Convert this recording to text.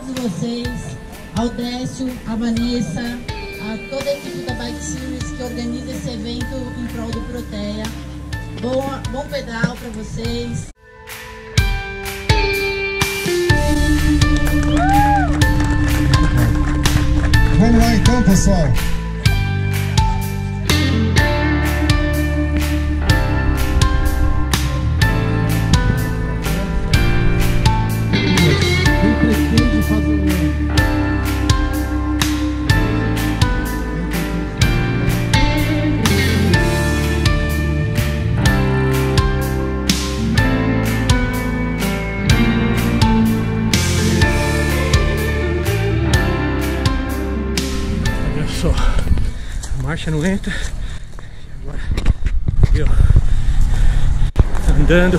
vocês, ao Décio, a Vanessa, a toda a equipe da Bike Series que organiza esse evento em prol do Proteia. Bom, bom pedal para vocês. Vamos lá então, pessoal. Só, a marcha não entra. Agora, andando